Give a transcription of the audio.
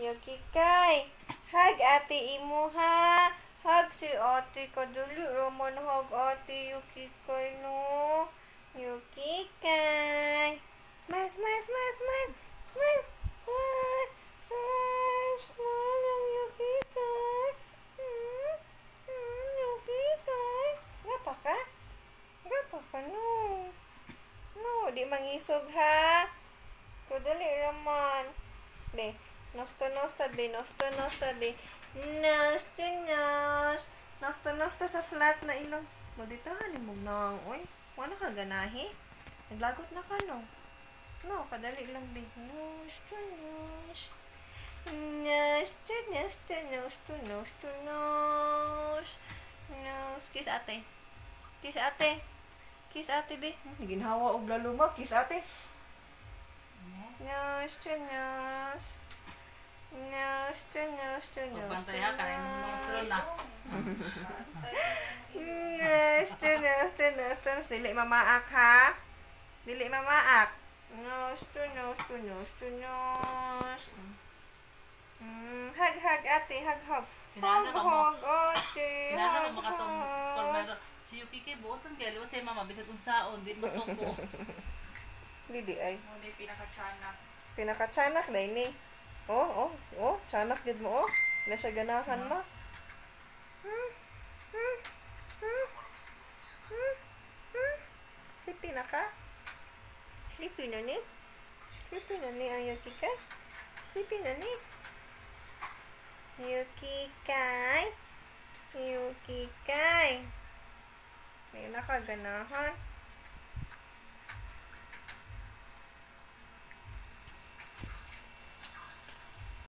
Yuki kay. Hug ate imo ha. Hug si ate ka dali. Roman hug ate Yuki kay no. Yuki kay. Smile, smile, smile, smile. Smile. Smile. Smile. Smile ang Yuki kay. Hmm. Hmm, no. No, di mangisog ha. Kudali raman. Be, nosto nosto be, nosto nosto be. Nosto nos. Nosto nosto sa flat na ilong. Mo dito ha, mo nang. Uy, wala ka ganahi. Naglagot na ka no. No, kadali lang be. Nosto nos. Nosto nosto nosto nosto nos. Nos. Kiss ate. Kiss ate. Kiss ate be. Hmm, Ginhawa og lalo mo. Kiss ate. Nos, to nos. Nos, to nos. Pagbantay ha, mo mga sulol na. Nos, to nos, to nos, to nos. Dili mamaak ha. Dili mamaak. Nos, to nos, to nos, to nos. Mm, hug, hug, ate, Hug, ba mo? hug, ate. Mo hug. pormero. Si Yuki kay buotan kay liwat say mama bisag unsaon di masuko. Dili ay. Mo ni pinaka-chanak. Pinaka-chanak na ini. Oh, oh, Chanak gid mo, oh. Na siya ganahan mo. Hmm, hmm, hmm, hmm, hmm. Si pinaka. Sleepy na ni. Sleepy na ni ang Yuki Kai. Sleepy na ni. Yuki Kai. Yuki Kai. May nakaganahan.